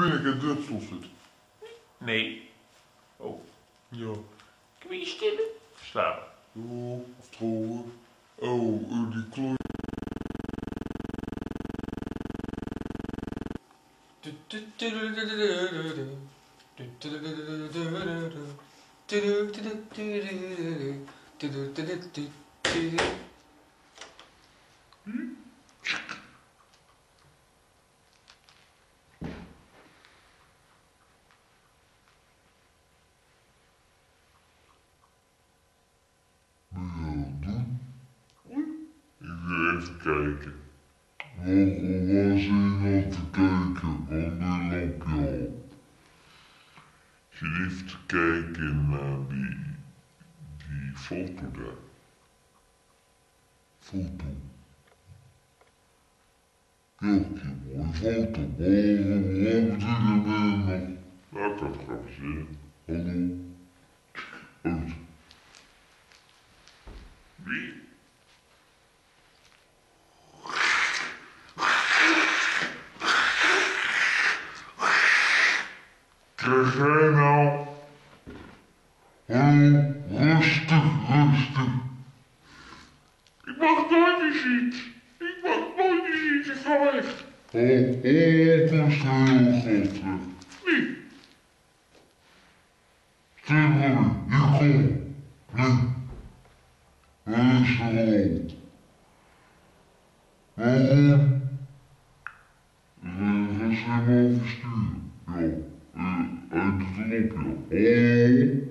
geen drupstoel zit. Nee. Oh, Ja. kun je stillen? Slapen. Ja, aftrokken. Oh, eh, die klooi. Autocad. Photo. Perché vuoi foto? É. Alô? Você não vestir, eu, é, é desenvolvido. Alô?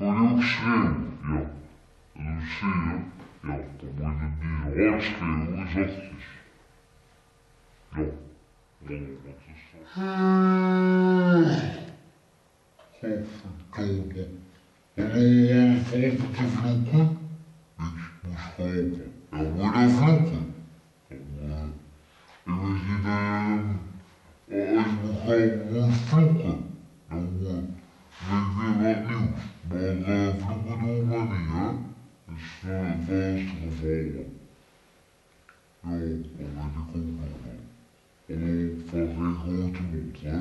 conexão, yeah. Lucia, yeah, como ele diz, Oscar e os outros. Yeah. Confortável. Ela é forte vruca, mas buscava. Ela era vruca. Ela imagina as buscava uma vruca. Ela vendeu a Deus. Maar uh, vloeken doen we niet, hè? Is het vaste gevallen. Ja, dat weet ik ook nog. En dan volg ik gewoon te mond, hè?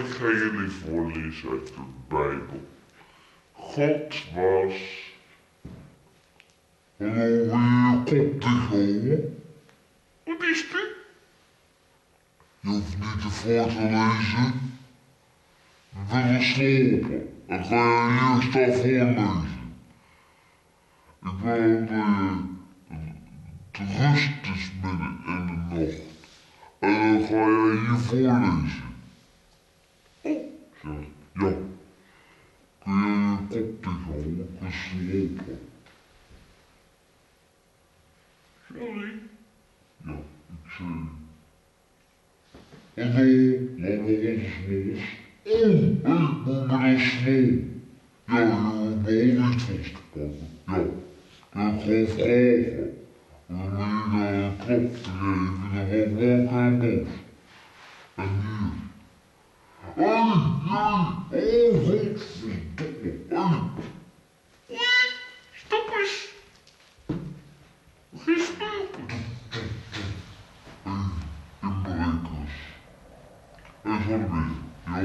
Ik ga jullie voorlezen uit de Bijbel. God was... Hallo, je kop dicht houden? Wat is dit? Je hoeft niet ervoor te lezen. Ik wil slapen. Ik ga je eerst al voorlezen. Ik wil dat je te rust is midden in de nacht. En dan ga jij hier. Zeg, ja. Kun je je kop dicht houden? Geslopen. Sorry. Ja, ik zei... and who limited space is a luminous Your revolving system, yeah, the revolver, and then I took the revolver and you. I, I, all hate me. Henry, ja.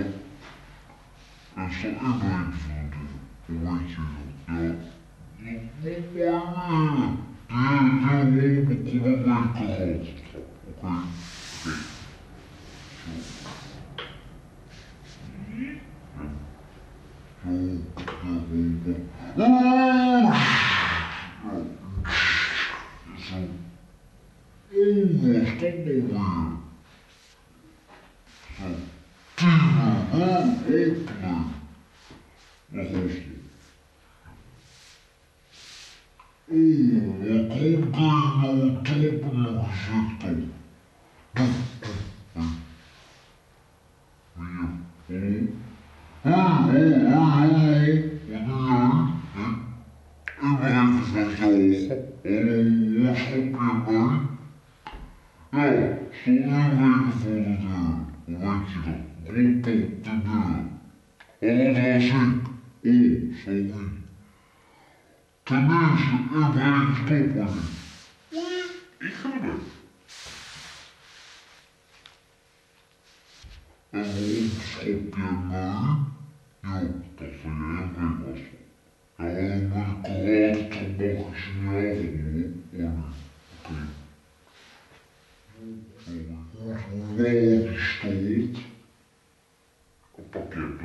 En zal ik weten van dit. Hoe weet je dat? Ja. Nog maar meer. Die, die honderd weken gehad. Oké.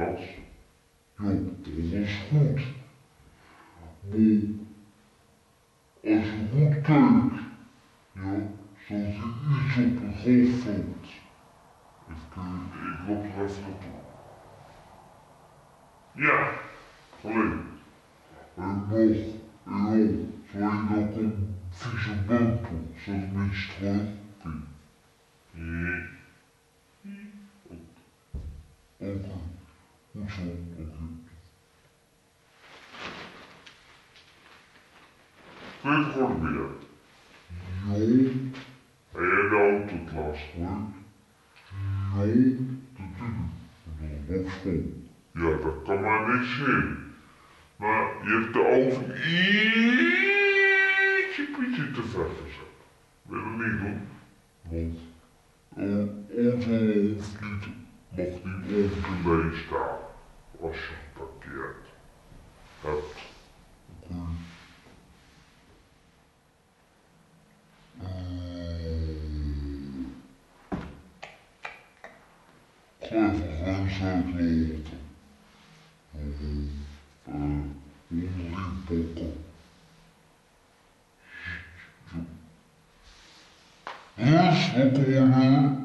Platz. Jo, das ist gut. Wo? Also gut Geld. Ja, so sind ich so behoffend. Ich bin England Referendum. Ja, alleen. En nog, joh, zijn dat een vieze mantel, zegt mijn struikje. Nee. Oké. Goed zo, oké. Kun je het gewoon weer? Jo, En jij auto het laatst hoor. Jo, dat was goed. Ja, dat kan maar niks in. Maar je hebt de oven ietsje pietje te ver gezet. Wil je dat niet doen? Want, eh, auto hoeft niet, mocht die ongeleend staan als je geparkeerd hebt. Oké. Okay. Mm. Clever grensloten. Mm. Uh, onderin bokken. Dus, wat hoor je?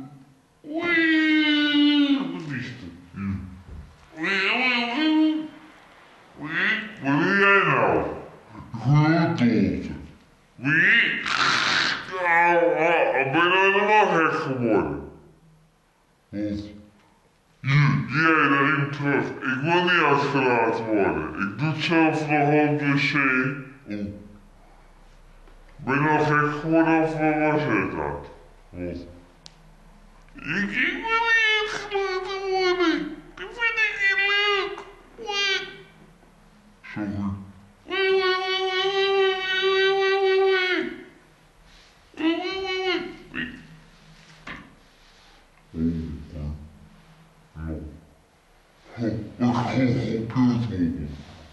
Het? Wie? Nou, ah, ben je helemaal gek geworden? Wat? Jij daarin terug. Ik wil niet uitgelaten worden. Ik doe het zelf nog op de. Oh, Ben je nou gek geworden of wat was het dan? wat? Ik, ik wil niet uitgelaten worden. Dat vind ik niet leuk. Wee. Sorry.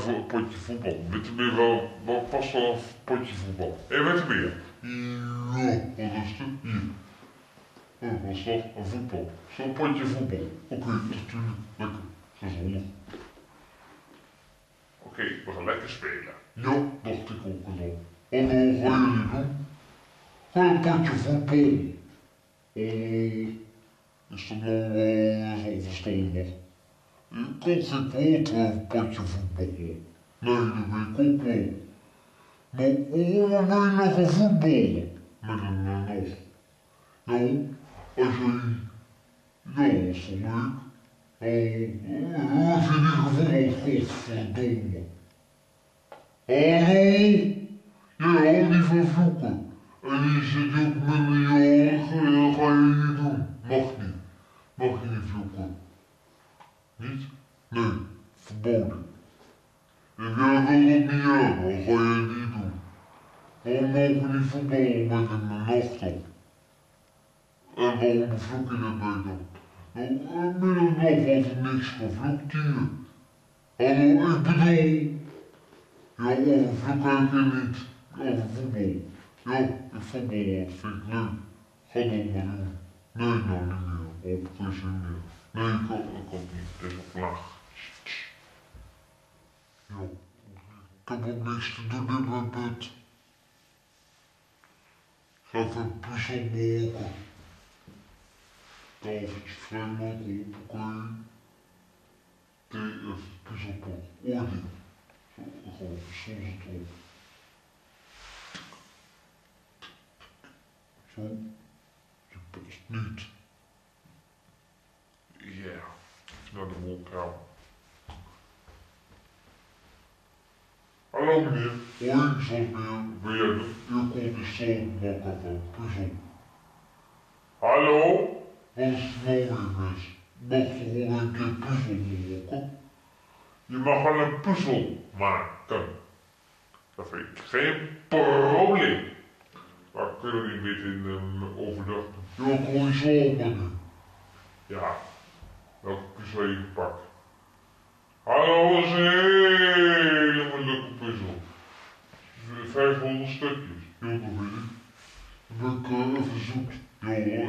een potje voetbal. Meer wel, wat past wel een potje voetbal? Hé, weet je meer? Ja, wat is het? Hier. Oh, wat is dat? Een voetbal. Zo'n potje voetbal. Oké, natuurlijk. Lekker. Gezond. Oké, we gaan lekker spelen. Ja, dacht ik ook al. Hallo, ga jullie doen? Ga een potje voetbal. Oh, is dat nou wel zo verstandig? Ik kan geen een potje voetbal. Nee, dat weet ik ook wel. Maar je nog gaan voetballen? Met een nog. Nou, als jij... Ja, zal ik. Nou, heb je die gevoel, godverdomme. Hallo? Jij houdt niet van vloeken. En je zit ook minderjarig en dat ga je niet doen. Mag niet. Mag niet. Niet? Nee, verboden. En jij wil dat niet hebben, dan ga het niet doen. Waarom mogen we niet voetballen met een? En waarom vloek je dat bij dan? Nou, eh, nacht wordt er niks gevloekt hier. Hallo, ik bedoel... Ja, over vloek heb ik niet. Over voetbal. Ja, ik voetbal wat vind ik leuk. Ga doen. Nee, nou niet meer. Op, meer. Nee, ik ik kan niet. Het is op laag. Ja, ik heb ook niks te doen in mijn bed. Ga even puzzel maken. Tafeltje vrijmaken, oké. Thee, even puzzelpak. Orde. Zo, even soms het op. Zo. Je past niet. Ja, naar de wolkaal. Hallo meneer. Hoi, Xavier. Wil jij de saltbakker van puzzel. Hallo? Wat is het nou weer mis? Mag wel een keer puzzel maken? Je mag wel een puzzel maken. Dat vind ik geen probleem. Maar kunnen we niet meer in um, overdag? Ja, kon je zo. Ja, welke puzzel je gepakt? Hallo, dat is een hele moeilijke puzzel. 500 stukjes. Dat weet ik. Dan ben ik eh, even zoek.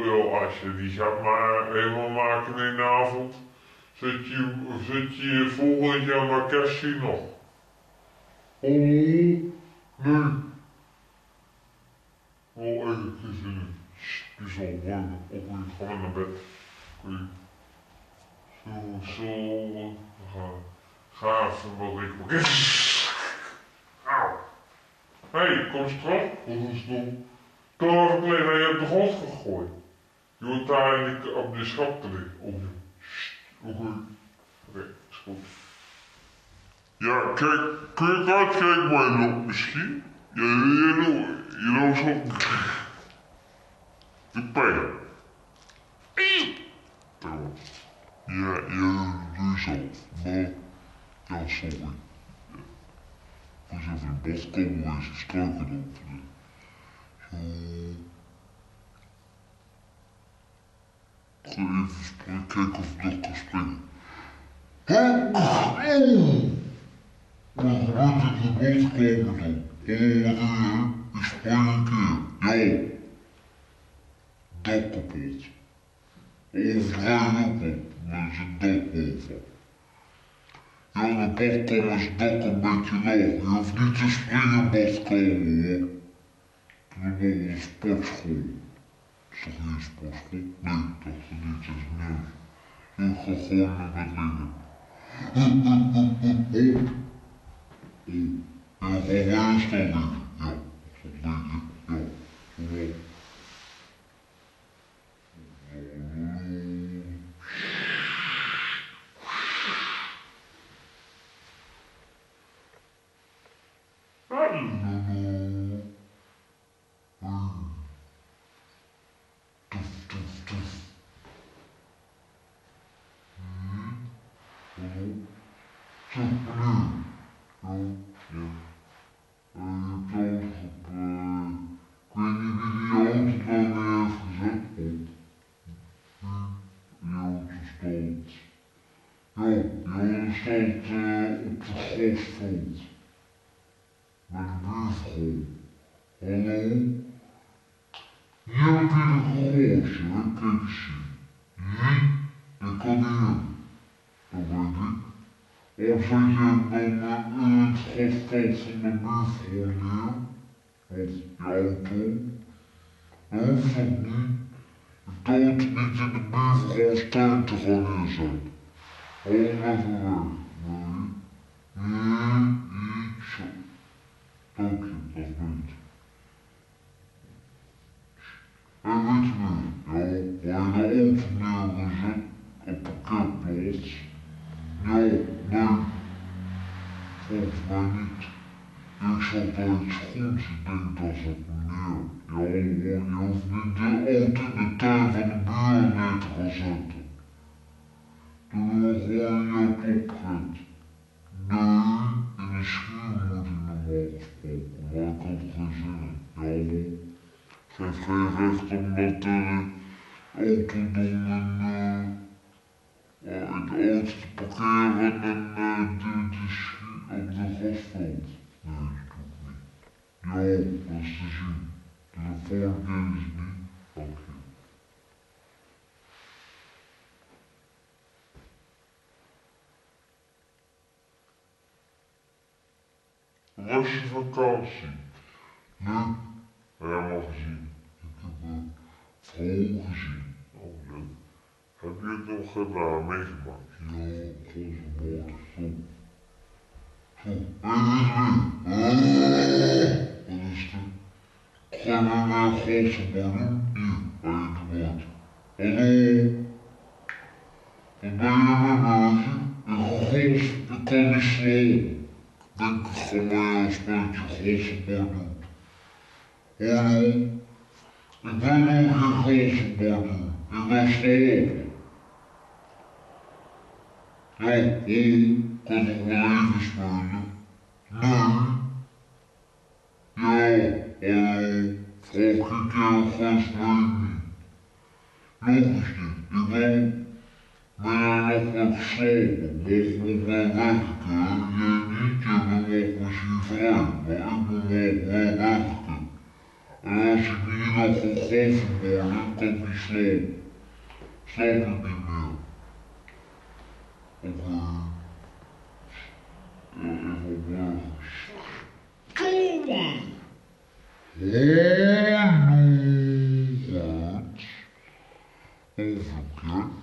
Joh, als je die gaat maar helemaal maken in de avond, zit je, zit je volgend jaar maar kerstje nog. Oh, nee. Oh, eigenlijk is het zal worden. Oké, Ga maar naar bed. oké. Zo, Zo, we gaan. Ga even wat drinken. Auw. Hé, hey, kom eens terug. wat is ik alleen je op de grond gegooid. Je hoort daar in de, op de schap te liggen. Op je. Oké. Oké, is goed. Ja, kijk, kun je het uitkijken bij nog misschien? Ja, je know, je know zo. De pijn. Trouwens. Ja, ja, zo. Maar, ja, sorry. Ja. Ik moest even in bad komen dan. Zo. Ik ga even springen, kijken of ik nog kan springen. Oh! Oh, wat is de boskamer dan? Oh, ik spring een keer. Ja. Dak kapot. Overal dakboven. Ja, de badkamer is dak een beetje laag. Je hoeft niet te springen badkamer hoor. Dat is wel een sportschool. Is dat geen sportschool? Nee, dat is niet. Het is nieuws. Ik ga gewoon naar bed liggen. Oh, ik ga gewoon neer? Of? Dat hoeft dat niet. Dood niet in de buurvrouws tuin te gaan neerzetten. Hou hem even weg. Nee. Nee, iets zo. Dank je, dat beter. En weet je idee dat het meer jouw, jouw idee altijd de tuin van de buurmeester zal. Vakantie? Nee, Helemaal gezien. ik heb een vrouw gezien. Oh. Heb je het nog gedaan, meegemaakt? Ja, gozenboord, zo. Zo, is het woord. Hallo? Regenwärme. Gerl und dann auch Regenwärme, aber Schnee. Halt die, das ist eine Jahresschale. Na, jo, weil, so kriegt ihr auch was rein. Noch nicht, ihr Мене слово, Бог благодати, я ніким не мог посіфрати, бо я не мог благодати. Раз мені на хохофі, бо він так і слов. Слов мені Окей. Story. Yeah, that's over.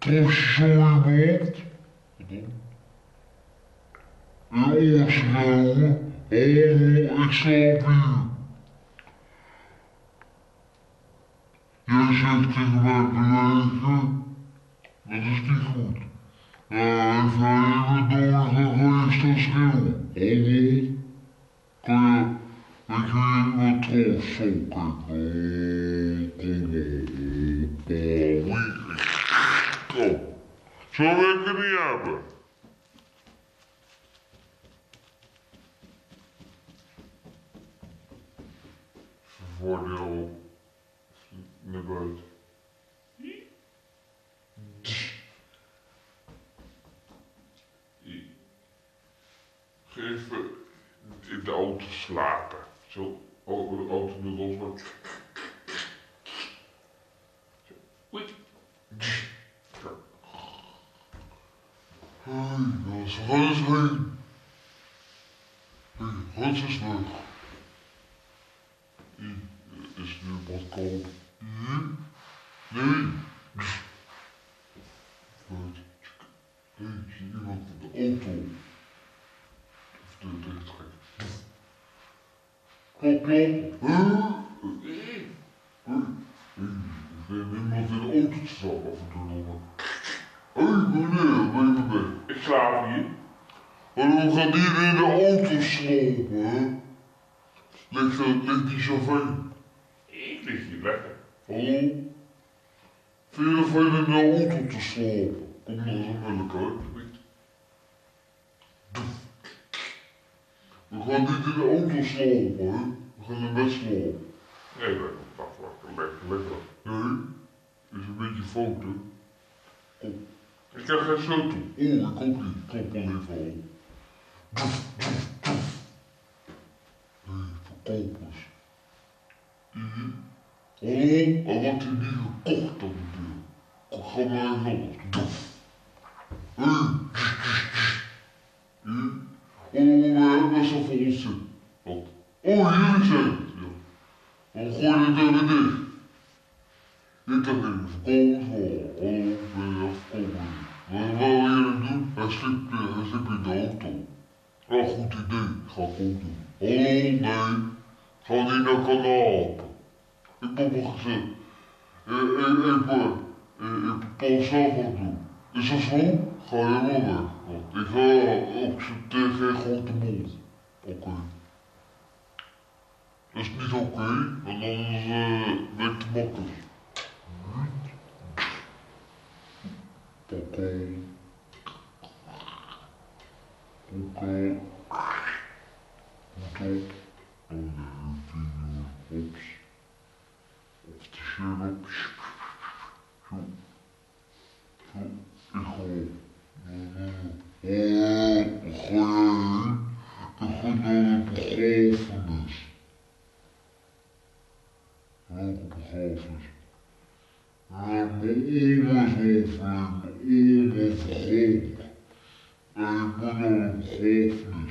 Possuimet Eusneu Ovo Exobi Gerçekten ben det ist nicht gut. Äh, ich war eben durch, aber ist das gut. Ovo Kaya, ikinin ito sa kinakawawika. So make it happen. For you. Zo, o- de auto doet los. Oei. Hey, dat is Hans heen. Is weg. kopje. Ik ben niemand in de auto te staan af en toe nog. Hé meneer, BBB. Ik slaap hier. Waarom gaat hier in de auto slopen? Ligt, ligt die fijn? Ik lig hier lekker. Hallo? Vind je dat in de auto te slopen? Kom maar zo met elkaar. Gaan niet in de auto slapen, hè? We gaan in bed slapen. Nee, dat wacht, wacht, lekker, lekker. Nee? Is een beetje fout, hè? Ik heb geen sleutel. Oh, ik ook niet. Klop al even al. Nee, verkopers. Zie je? Hallo? Hij wordt hier niet gekocht aan de deur. Ga maar eens anders. Doef. Hé. Zie je? Oh, wel voor ons zin. Wat? Oh, jullie zijn het. Ja. Dan gooi je deur weer dicht. Ik heb geen verkopers voor. Hallo, ben je verkoper? Wat wil jullie doen? Hij sliep, eh, hij sliep in de auto. Wel goed idee, ga ik ook doen. Oh nee, ga niet naar kanaal. Ik heb al gezegd. Ik, ik, ik, ik, ik bepaal zelf wat doen. Is dat zo? Ga helemaal weg. Want ik ga accepteer geen grote mond. Oké. Dat is niet oké, want anders eh ben ik te makkelijk. Oké. Oké. Oké. Oh die hops. Of de syrup. Zo. Zo. Ik ga. Oh, ga jij? Ik أحنا أنا هذا بخوفنا أنا إيمة خوف أنا إيمة خوف عمنا بخوفنا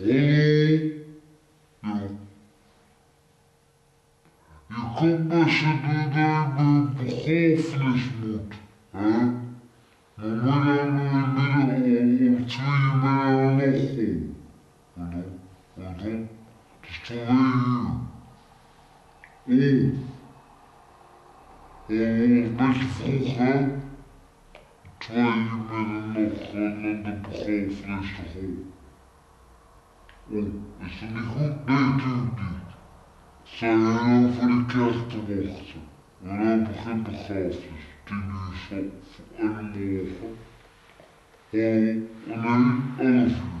ليه؟ يكون شديدا من بخوف نشموت ها؟ ومن من أنا أنا أنا نفسي Hallo? Hallo? Het is twee uur. Oh. Oh, een beetje vroeg, hè? Twee uur een nog naar de begrafenis. Oh, is dat niet goed? Nee, natuurlijk niet. Voor de kerk te wachten. En dan begint begrafenis. Tien uur zo, en morgen. Oh, nee.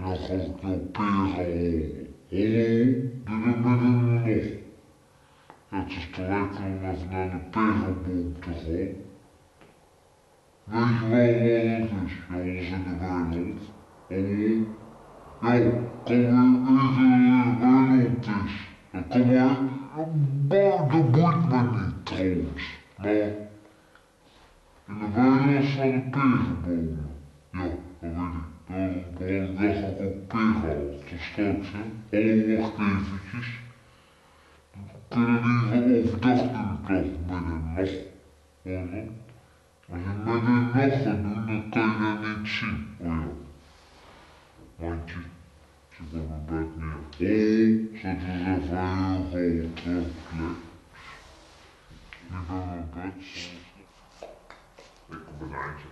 nog occuperen. Oh, dit nog. Het is te lekker om even naar de pegelboom te gaan. Weet je wel wat het is, jongens in de wereld? Oh, ja, kom weer eten in de wereld is. Dan kom maar, maar dat boeit me niet trouwens. Maar, in de wereld staan de pegelbomen. Ja, dat weet ik. Daarom dacht ik ook pegel. Tot straks, hè. Hallo, wacht eventjes kunnen die gewoon overdag doen in plaats van midden in de nacht. Hoor? Als je midden in de nacht gaat doen, dan kan je dat niet zien. Oh ja. Mandje, zit op mijn bed neer. Oh, even heel terugklik. Niet bij mijn bed. Ik op een eindje.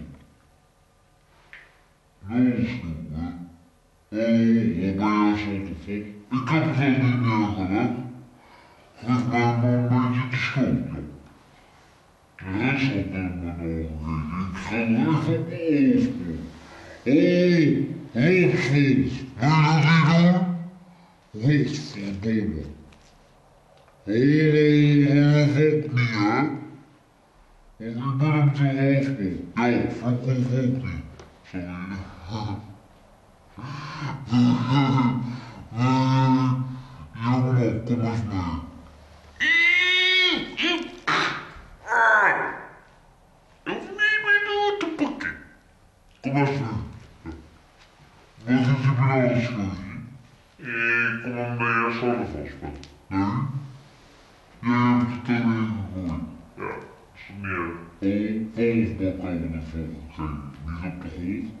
Oh, wat ben je zo te? Ik heb het al niet meer gedaan. Geef mij maar een beetje de schuld, joh. rest had in mijn ogen gekeken. Ik ga even op oldschool. Oh, oldschool. Wil je dat niet doen? Godverdomme. Nee, nee, hij gaat niet. Want ik ben hem te oldschool. Ja, komt het niet. Jongen, kom eens mee. Kom eens mee. Wat is er alles je? Ik kom hem bij je zorgen vast met. Nee? Jij hebt het erin gegooid. Ja, is het meer. Allemaal volgegeven. Niet op de grond. We hebben er niet oh? Dat op. Even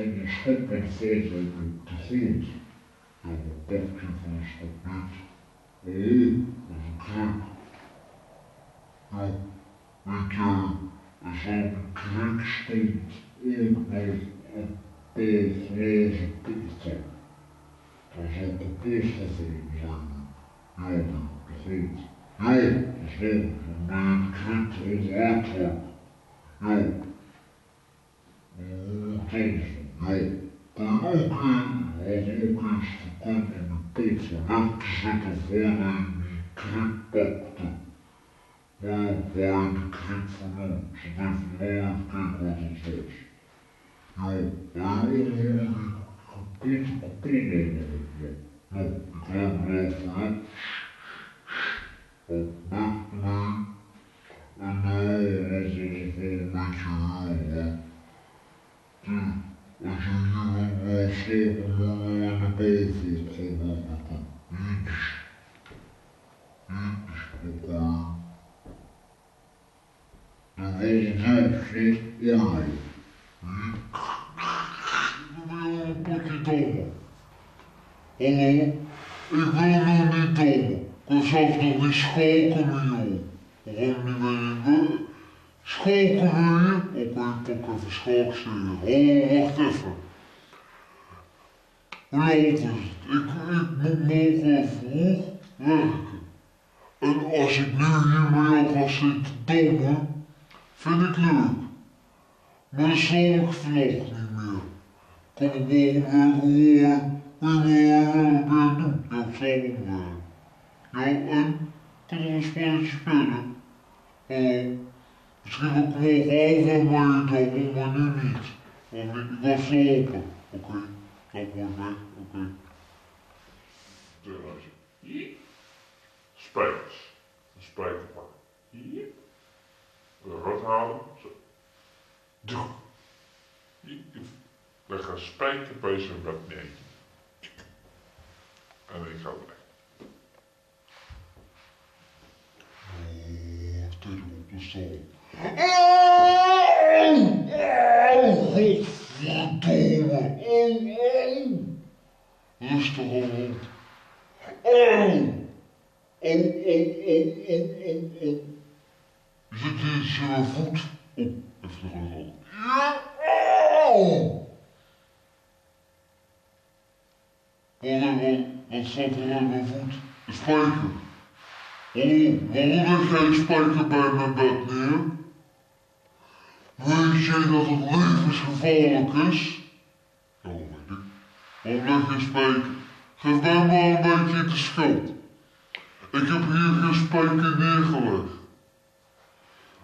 Stelle schreckt mich sehr, sehr geholt. Ja, Bauchkiefer ist kaputt. Oh, das ist Krieg. Ja, mit der, es haben Krieg steht irgendwas auf der Fräse Pizza. Das hat der Pizza sein sollen. Ja, das gefällt. Ja, das wäre ein Krieg in Ertrag. Ja. Oh, das ist Não. Eu não quero malucos tocando no topo requisitavonem e criptacta. Meu pai de criptonou, se deve lá e fiquei com as Eu, eu não vou que puto com ich a Não, e quando lá foi eu, admit me, and now I was a whole ein of you, huh? Dude. Als je hier wel slapen maar aan de boven komen maken. Iets. Iets, oké. Dan is het huisje, ja. Ik wil een potje domme. Hallo? Ik wil nog niet domme. Ik wil zelfs nog niet joh. Waarom niet wil je? Je? Oké, pak even schalkstenen. Hallo, wacht even. Hoe laat is het? Ik, ik moet morgen vroeg werken. En als ik nu hier met jou ga zitten dommen, vind ik leuk. Maar dat zal niet meer. Kom ik morgen weer het doen? Ja, ik zal. Ja, en? Kunnen we een spelletje spelen? Misschien wil ik morgen over met je dobbel, maar nu niet. Want ik ik was slapen. Oké, dat wordt weg. Oké. Terrasje. Spijkers. Een spijker pakken. Eruit halen. Zo. Doe. Leg een spijker bij zijn bed neer. En ik ga weg. Oh, tegen op Oh, godverdomme. Oh, oh. Rustig aan. Oh! Oh, oh, oh, oh, oh, oh. Zit iets in mijn voet? Oh, even nog! Oh! Wat, wat staat er aan mijn voet? Een spijker. Oh, waarom leg jij een spijker bij mijn bed neer? Weet jij dat het levensgevaarlijk is? Ja, dat weet ik. Leg je een spijker? Geef mij maar een beetje de schuld. Ik heb hier geen spijker neergelegd.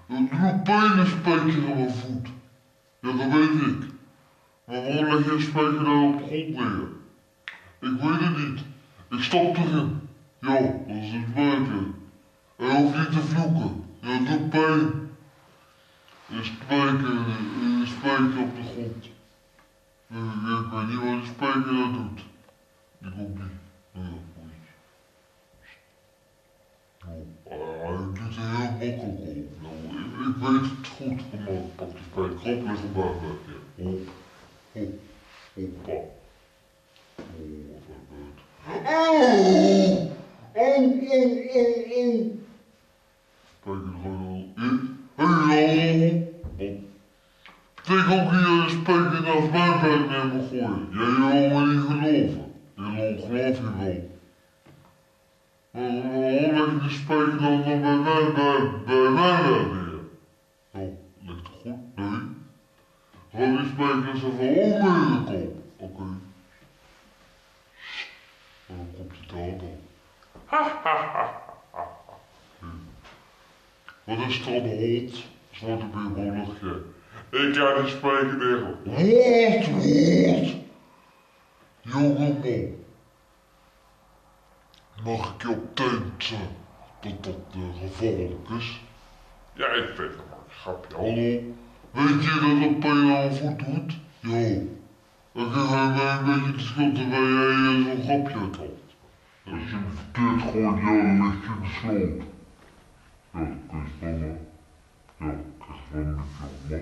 Het doet pijn een spijker aan mijn voet. Ja, dat weet ik. Maar waarom leg je een spijker daar op de grond neer? Ik weet het niet. Ik stap erin. Ja, dat is het spijker. Hij hoeft niet te vloeken. Ja, het doet pijn. Een spijker, een spijker op de grond. Ik, ik weet niet wat een spijker dat doet. Ik ook niet. Nou, hij doet er heel makkelijk op. Nou, ik, ik weet het goed. Kom maar, pak die spijker op, leg hem bij me. Ja. Hop, hop, hoppa. Oh, wat een beurt. Oh! Oh, oh, oh, oh! Spijker er gewoon al in. Hey, hallo! Tik ook hier een spijker naast mijn bed neer me gooien. Jij wil me niet geloven. Je lol geloof je wel. Waarom leg je de spijker dan nog bij mij, bij, bij mij neer? Nou, ligt het goed? Nee. Gewoon die spijker even om in de kop. Oké. En dan komt hij te handen. Wat is het aan de hond? Zwarte beerbolletje. Ik ga die spijker tegen. Wat? Wat? Jongeman. Mag ik je op tenten dat dat uh, gevolgd is? Ja, ik weet het maar. Grapje. Hallo? Weet je dat dat pijn aan voet doet? Ja. Dan krijg je mij een beetje de schuld terwijl jij uh, zo'n grapje uit had. Als je het verkeerd gooit, ja, dan ligt je in de sloot. Ja, kun je spannend. Ja,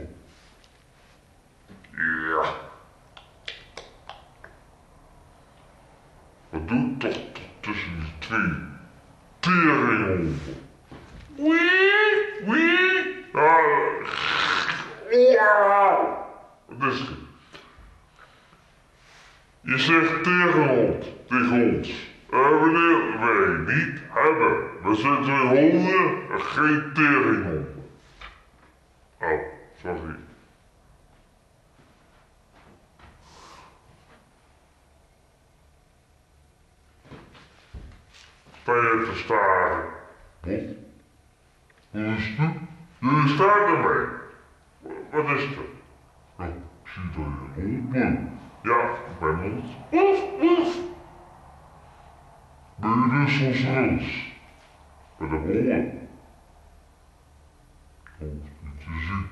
Ja. Wat doet dat tussen die twee teringhonden? Wee, wee. Ah. Het? Je zegt tegenhond tegen ons. Meneer, wij niet hebben. We zijn twee honden en geen teringhonden. Oh, sorry. Sta je te staren? Wat? Wat is het? Jullie staan ermee. Wat is het? Ja, ik zie dat je hond. Ja, ik ben ons. Ben ras? Bij de honden. Oh, niet te zien.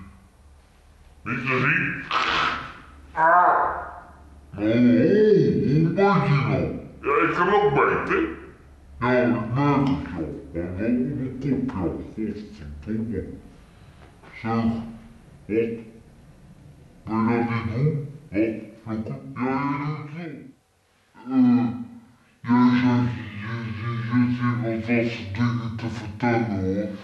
Niet te zien. Ah. Oh, hoe maak je nou? Ja, ik kan ook bijten. Ja, ik merk het joh. Maar wel op de kop, joh. Godverdomme. Zeg, wat? Wil je dat niet doen? Wat? Jokke? Ja, je doet het Eh, te vertellen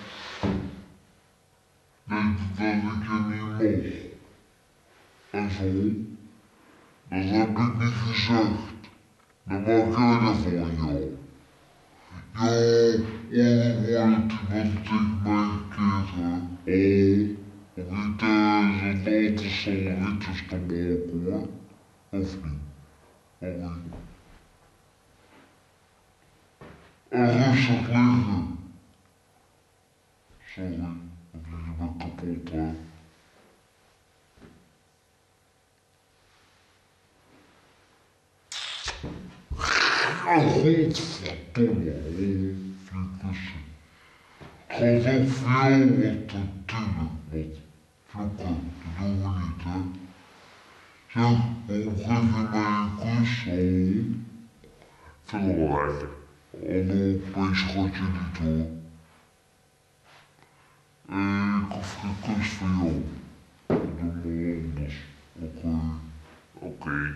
denk dat ik je niet mocht en zo dat heb ik niet gezegd dan maak jij dat van ja ongehoord wat ik meekeerde al om niet deze laatste solarietjes te maken hoor of niet allee recevoir cela de votre côté. Kuvvetli telavet fakat doğruda çok okuduğuna karşı doğrudur. Zeg, oh, geef je oh. Niet, hoor. Eh, ik hoef geen kus van jou. Doen we anders, oké. Oké.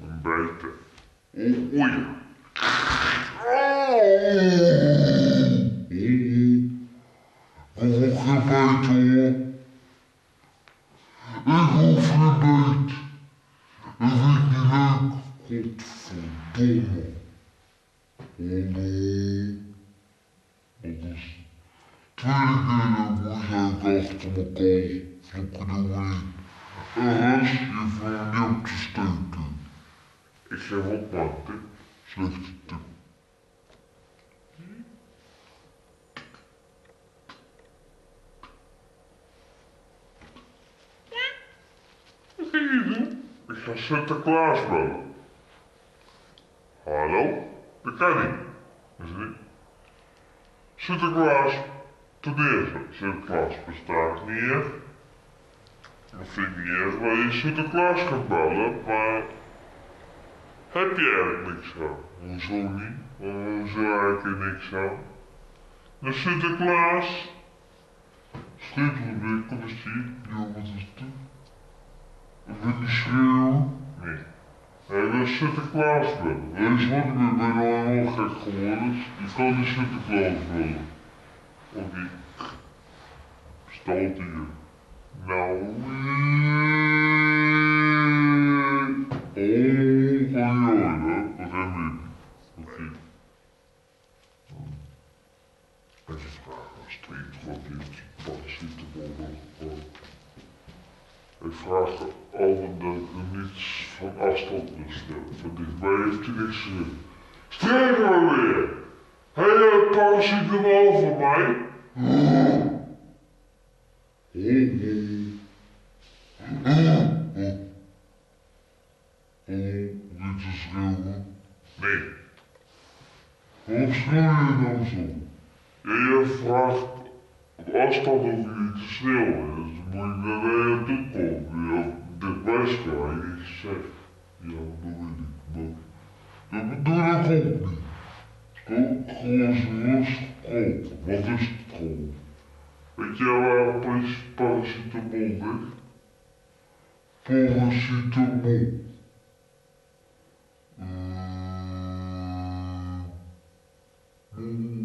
Een bijten. Oh, Oei. Ik hoef geen bijt hoor. Ik hoef geen. Ik niet leuk. Ponto Fontana, onde alguns perderam muita gasta no caso, só que não é arraste e vendeu distante. Isso é voltante, certo? Isso é Santa Claus, mano. Hallo? Dat kan niet. Is niet. Sinterklaas. Ten eerste, Sinterklaas bestaat niet, hè? Dat vind ik niet erg waar je Sinterklaas gaat bellen, maar heb je eigenlijk niks aan? Hoezo niet? Hoezo heb je niks aan? De Sinterklaas. Schitterend, kom eens hier. Ja, wat is het? Ik ben niet schreeuwen. Nee. Hij wil Sinterklaas bellen. Wees wat, ik ben bijna helemaal gek geworden. Je kan de Sinterklaas bellen. Oké. Staat hier. Nou, Oh, van jou, hè? Dat heb ik. oké. Even vragen als weet wat dit paracetamol nog gebruikt. Ik vraag altijd dat ik niets van afstand wil stellen. Van dichtbij heeft hij niks gezegd. Streek maar weer! Heb je een paracetamol voor mij? Niet te schreeuwen. Nee. Waarom schreeuw je nou zo? Ja, je vraagt op afstand hoef je niet te schreeuwen. Dus dan moet je naar mij toe komen. Ja, Depois que eu aí, chefe, e é eu dormi bom. Eu me dormi com, com, com os meus contos, vocês com. Aquela principal sintomol, né? Porra, sintomol. Hum. Hum.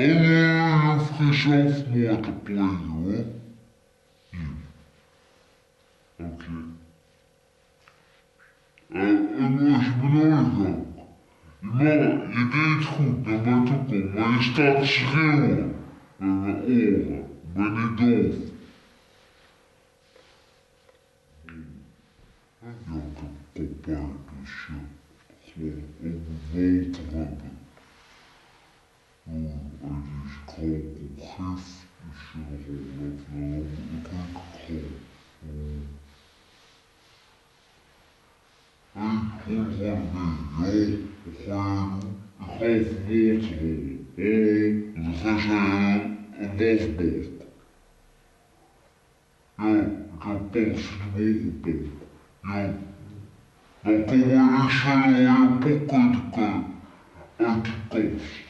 Олею фрижовмо это плею. Окей. Enorme belangrijker. Maar je deed het goed naar mijn toekomst, maar je staat te schreeuwen met mijn oren. Ik ben niet doof. Ja, ik heb koppijn, dus je gewoon onbewogen hebben door uit die school omgeeft, is heel dat we dan een Ik hoor gewoon niet, joh. Je doen? Ik ga vermoord worden. Oh. Ja, je.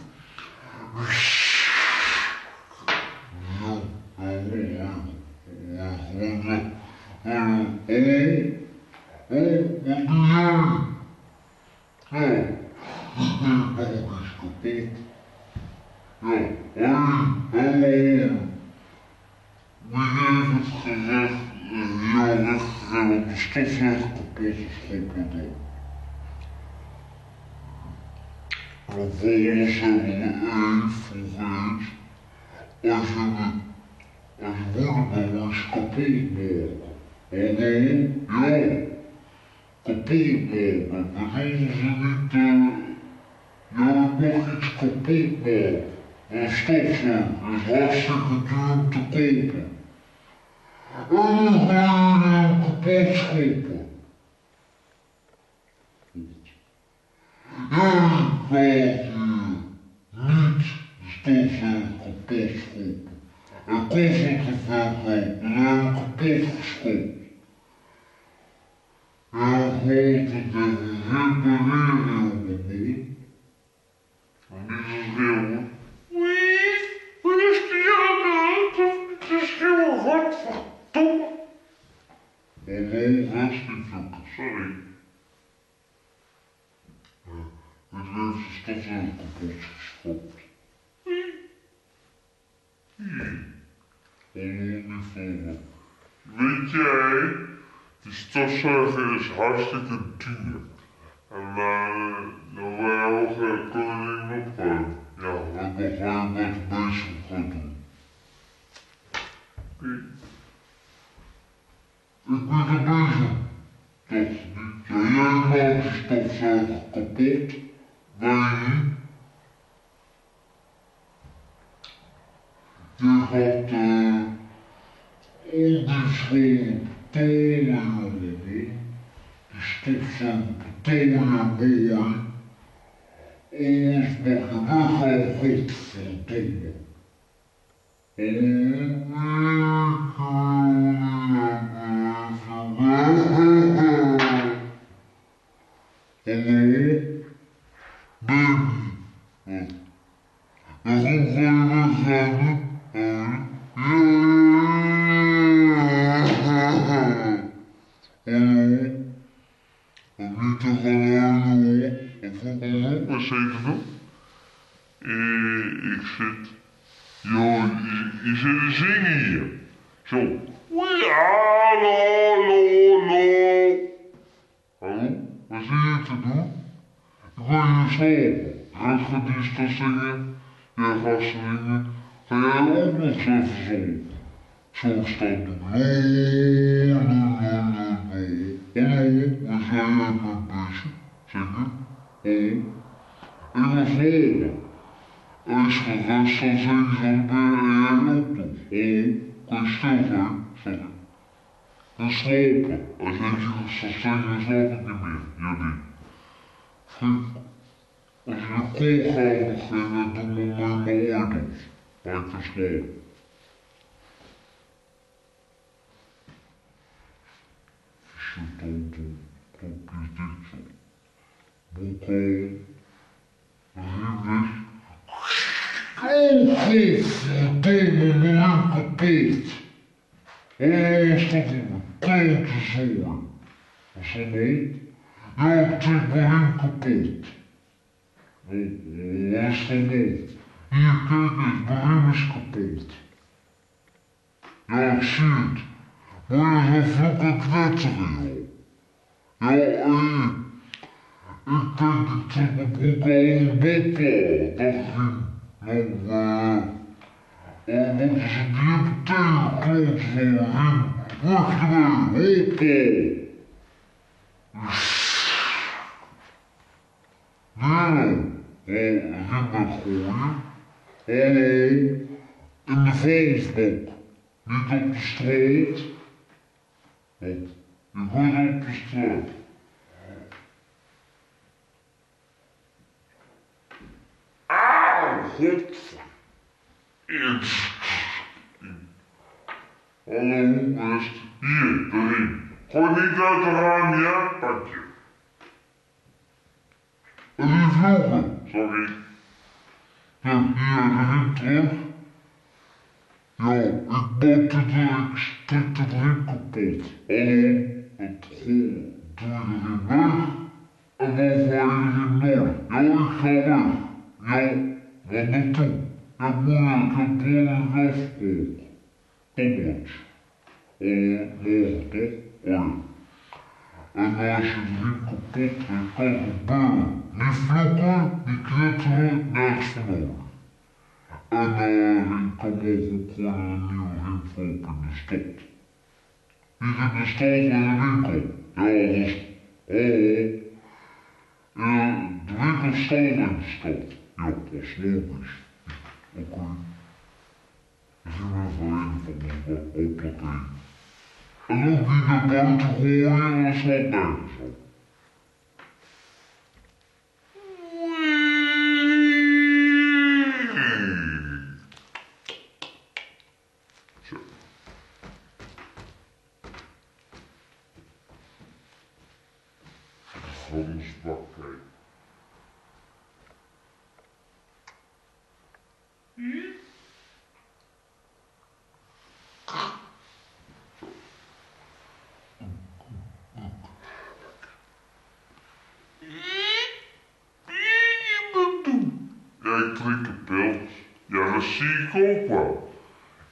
think we do. Revolvers have an A for range, as in the as vertigo is kapotmaken. Hallo? Ja, kapotmaken. Bedoelen ze niet, uh, ja, ik mag iets kapotmaken. Dat is toch zo, dat is hartstikke duur om te kopen. En dan ga je kapot schoppen. Ei, Nietzsche estou dizendo que posso roupa. A coisa de ver não que posso escolher. Eu vou te dirigir para ele, meu. Stofzuiger kapot geschopt. Hallo, lieve. Weet jij, die stofzuiger is hartstikke duur. En uh, dan wij ook uh, kunnen niet. Ja, En dan ga je met bezig gaan. Ik ben er bezig. Toch niet. Ja, jij maakt de stofzuiger kapot. Wij niet. terapeia e as personagens existem. E a cabeça ele vive. tudo, realizou recredistasenha e a raçainha ganharam alguns avisos. Sou estado lululululu, ou mas aí é meu bicho, senha, ou realizou as raçainhas também é alto, ou que esteve, senha. Desculpa, a gente só tem resolve de mim, eu digo. Als je jij niet gaat ik niet beginnen, doen we mijn. Zit dan de kopjes dit zo. Bokkel. Rindes. Oh, godverdomme, mijn kapot. Oh, staat in mijn kont te zoen. Jobcik Bohin kapot. Hol is kapot? Hier, kijk eens, Bohin is kapot. Ja, ik zie het. Maar je is een vloeken knetteren, joh. Ja, hé. Ik denk, ik trek mijn broek al een bot aan. Dacht ik, nou, eh... Oh, wat is het diepe tegenkant van Rien? Weg ermee, hoppa! Oh, hinder gooien. Hallo, in de vuilnisbak. Niet op de straat. Je gooit op de straat. Auw, god. Iets. Hallo, waar is het? Hier. Gooi niet uit de raam, ja? Sorry. Ja, hier, erin terug. Ja, ik er, ik stikte erin kapot. Hallo, het. Doe je erin weg. En ga je erin naar. Ja, ik ga weg. Ja, wat naartoe? Ja, moeder, ik heb bollen afgekocht. Kom eens. Hallo, morgen toch? Oh ja. En als je erin kapot bent, kan bollen. Die vlokken, die knetteren, nergens verloren. En uh, ik kan ook een gewoon een nieuwe in de stad. Niet in de stad, maar in de winkel. Ja, is Oh, eh, de winkel stal in de stad. Ja, dat is logisch. Oké. Dus ik ben even in van hoppakee. Ela diga para o terror e ela só. Pils. Ja, dat zie ik ook wel.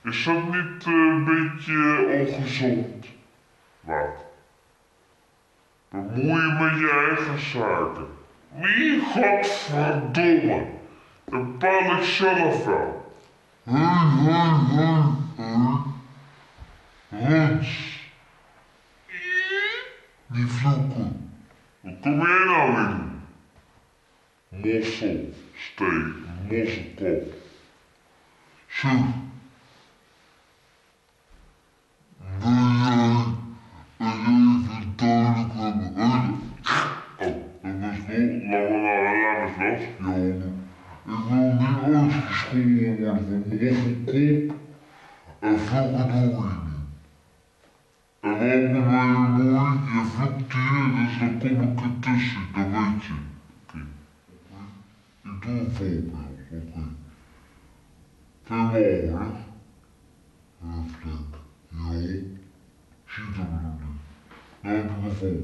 Is dat niet eh, een beetje ongezond? Wat? Bemoei je met je eigen zaken. Wie, godverdomme. Dat bepaal ik zelf wel. Hé, hé, hé, hé. Hans. Die vloeken. Wat kom jij nou doen? Mossel, steek, músico. Sí. Ella, ella es de ella. Entonces tú la van a ver a. Y ok. Ferrari, hashtag yo, TWD. Not before,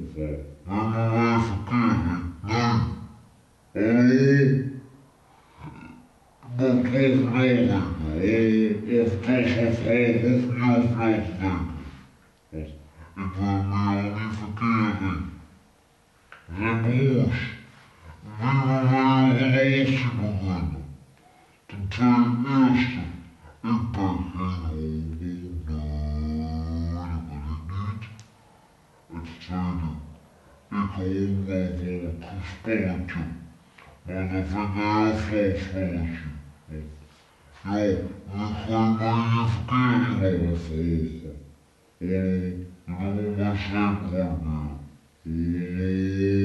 well, very security, nine. Oh, but don't know it, oh, of course, of all, of you, of course, it will eu fiquei na força. Eu não gostei por mim.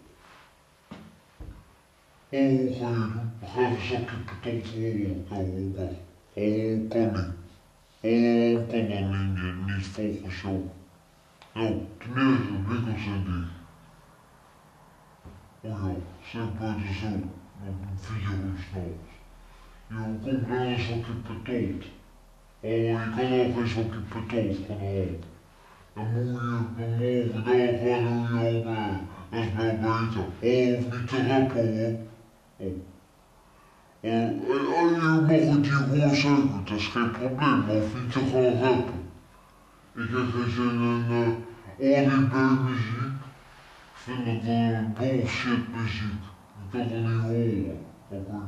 Oh, wat je even een zakje patot rollen. Ja, hoppa. Hallo, Connie. Hallo, Connie, niet volgens jou. Nou, ten eerste, de winkels zijn dicht. Oh ja, zeg bij de zoon. Om vier uur s'nachts. Ja, kom dan een zakje patot. Oh, je kan ook een zakje patot gaan halen. Dan moet je de morgen daar gaan doen, jongen. Dat is wel beter. Oh, niet te rappen. Eh, eh, je mag het hier gewoon zeggen, dat is geen probleem, maar hoeft niet te gaan rappen. Ik heb geen zin in uh, al die B-muziek. Ik vind dat uh, bullshit muziek. Ik kan dat niet horen, oké?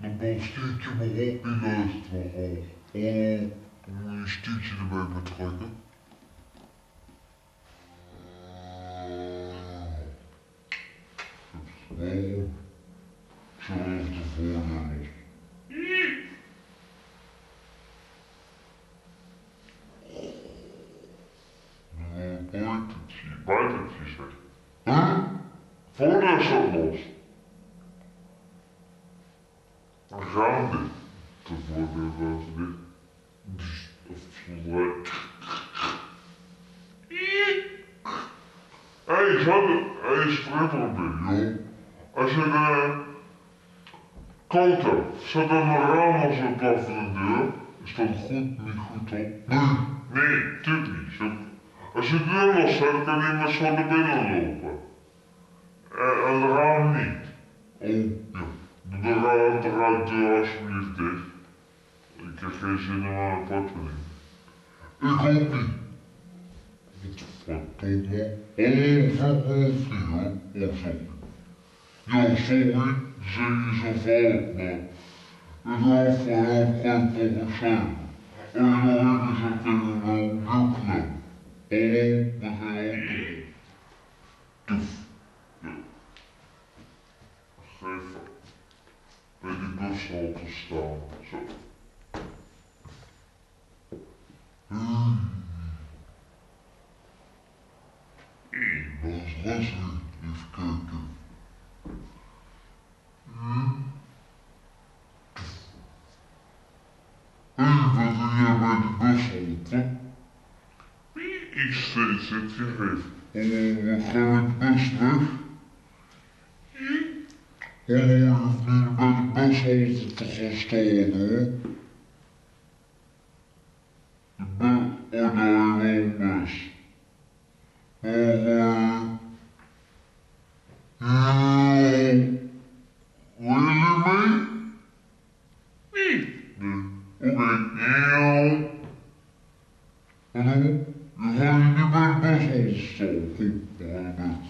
Dan bal stuurt je me op, die luistert. Oh, dan moet je stuurtje erbij betrekken. Voordeur staat los. We gaan dit. De voordeur gaat dicht. Dus, of, geen stripper bent. Ja. Als je de koto, zet dan een raam als een klap. Is dat goed? Niet goed? Nee. Nee, tuurlijk niet. Als je de deur. ja draai deur alsjeblieft dicht. Ik heb geen zin om aan een partner. Ik ook niet. Godverdomme, overhoofd hier, of zo. Ja, sorry, zeg je zo vaak, maar ik wil voor hem geen volgens zijn. En ik wil even zo tegen mijn rug knap. Die bushalte staan. Zo. Dat is Leslie. Even kijken. Hé, wat doe jij bij de bushalte? Ik zit, zit hier even. Oh, wat ga ik bus weg? Mä selitin sen Steinille. Mä odoin myös. Ja Ai, Wilhelmi? Niin. Niin. Okei, joo. Ja se, ja se oli nimen vesessä sitten aina.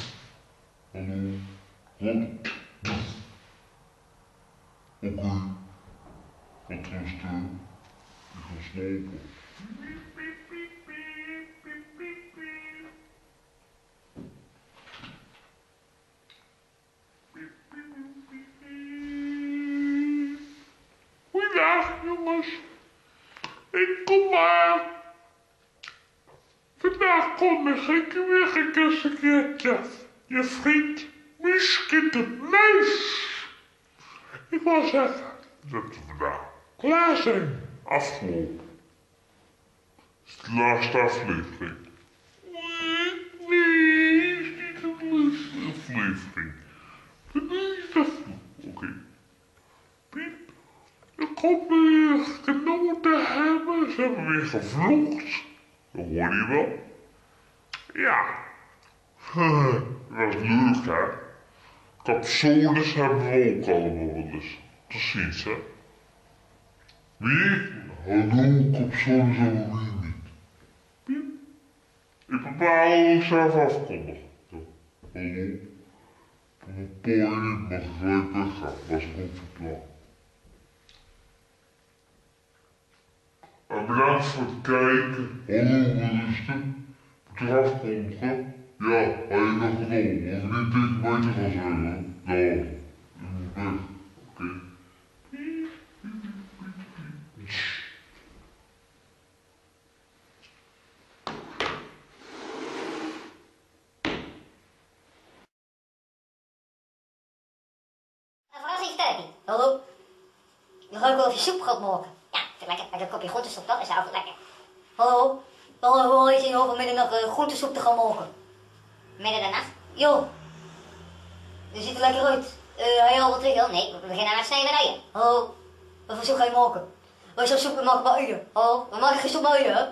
en. Nee. Oké. hallo? Wat is dit? Is dit de deur? Ja, want die is al wat dicht te gooien, hoor. Gewoon, gewoon dicht doen. Niet dicht gooien. Ja, zo, wat? Hallo? Wat? Oké. Wat is er? Ik ga slapen. Goeiedag jongens. Ik kom maar. Vandaag kom ik weer een keertje. Je vriend Muskit de Muis. Ik wil zeggen dat we vandaag klaar zijn. Afgelopen. Het is de laatste aflevering. Nee, is niet de laatste aflevering. Nee, is dat... Oké. Piep. Ik hoop weer genoten hebben. Ze hebben weer gevlogd. Dat hoor je wel. Ja. Dat was leuk, hè. Capsules hebben we ook allemaal wel eens. Tot ziens, hè. Wie? Hallo, kapsalon zijn we weer niet. Ik bepaal hoe zelf afkondig. Hallo? Voor een paar niet mag gelijk weggaan, was ik ook verklaard. En bedankt voor het kijken. Hallo, is dit? Moet je afkondigen? Ja, hij is nog gedaan, hoef niet dichtbij te gaan hè? Ja, ik moet weg. Oké. Een. Hallo? Je gaat wel of je soep gaat maken. Ja, vind ik lekker. Lekker kopje groentesoep, dat is altijd lekker. Hallo? Waarom wil je over middernacht uh, groentesoep te gaan maken? Midden de nacht? Jo. Je ziet er lekker uit. Eh, heb je al wat liggen? Nee, we beginnen met snijden. Hallo? Wat voor soep ga je maken? Wij zo'n soep maken met uien. Hallo? We maken geen soep met uien, hè?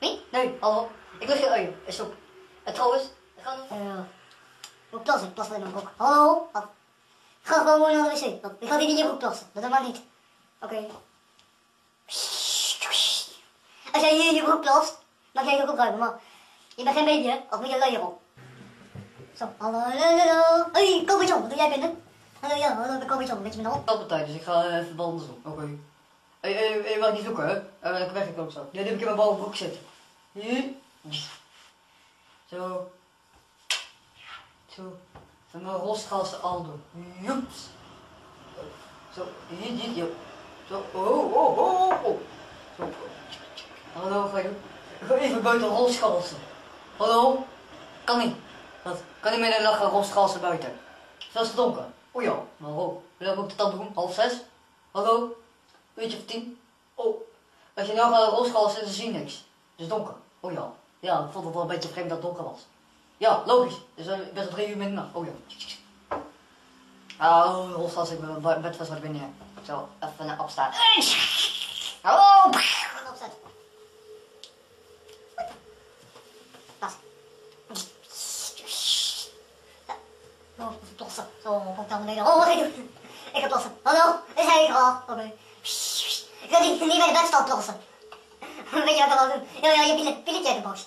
Nee? Nee, hallo? Ik wil geen uien. Een soep. En trouwens, we gaan... Ja. Moet plassen, ik plas wel in mijn broek. Hallo? Ga gewoon naar de wc. Ik ga niet in je broek plassen. Dat mag niet. Oké. Als jij hier in je broek plast, mag jij het ook opruimen, maar je bent geen hè? Of moet je luier op? Zo, hallo, hallo, Kobe John, wat doe jij binnen? Hallo, ja, hallo, Kobe John, weet je me nog? Appeltijd, dus ik ga eh, even zo. Oké. Hé, hé, hé, wat niet zoeken, hè? Uh, ik weg, ik ook zo. Die heb ik in mijn bovenbroek zitten. Hier. Zo. Zo. Van mijn rostgassen al doen. Joeps. Zo, hier, hier, hier. Zo, oh, oh, oh, oh. Zo. Hallo, ga je doen? Even buiten rostgassen. Hallo? Kan niet. Wat? Kan niet meer nog rostgassen buiten? Is het donker. Oh ja, maar ho. Hoe moet ik dat dan doen? Half zes? Hallo? Uurtje of tien? Oh. Als je nou gaat rostgassen, dan zie je niks. Het is donker. Oh ja. Ja, ik vond het wel een beetje vreemd dat het donker was. Ja, logisch. Dus uh, best wel drie uur minder. Oh ja. Oh, rostgas, ik ben was wat binnen. Zo, even naar opstaan. Hallo! Opzet. Pas. Oh, plassen. Zo, ik naar beneden. Oh, wat ga je doen? Ik ga plassen. Hallo? Is hij er al? Oké. Ik wil niet, niet bij de staan plassen. Weet je wat ik wil doen? Ja, ja, je pillet, pilletje uit de box.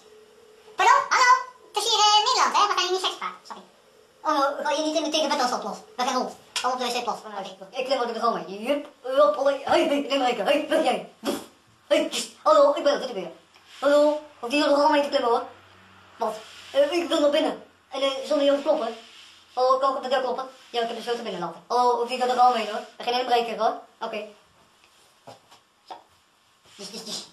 Pardon? Hallo? Het is hier uh, Nederland, hè? We gaan hier niet seks praten. Sorry. Oh, ga je niet in de tegen plassen? We gaan rond. Kom op de wc plassen. Ik klim ook de mee. Jup, hup. Hé, hé, neem maar Hé, weg jij. Hé, hallo, ik ben er, dit weer. Hallo, hoef die er al mee te klimmen hoor. Wat? Eh, ik wil naar binnen. En uh, zonder te kloppen. Kan ik op de deur kloppen? Ja, ik heb binnen laten. Hallo, hoef die er al mee hoor. Geen inbreker hoor. Oké. Zo. Dus, dus, dus.